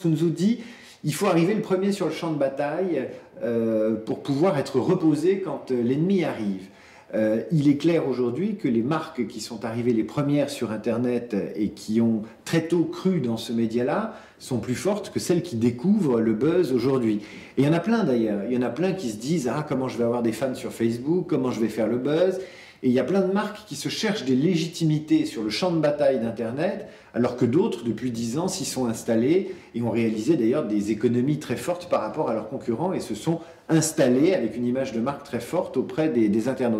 Sun dit il faut arriver le premier sur le champ de bataille euh, pour pouvoir être reposé quand euh, l'ennemi arrive. Euh, il est clair aujourd'hui que les marques qui sont arrivées les premières sur Internet et qui ont très tôt cru dans ce média-là sont plus fortes que celles qui découvrent le buzz aujourd'hui. Et il y en a plein d'ailleurs. Il y en a plein qui se disent Ah, comment je vais avoir des fans sur Facebook Comment je vais faire le buzz et il y a plein de marques qui se cherchent des légitimités sur le champ de bataille d'Internet, alors que d'autres, depuis 10 ans, s'y sont installés et ont réalisé d'ailleurs des économies très fortes par rapport à leurs concurrents et se sont installés avec une image de marque très forte auprès des internautes.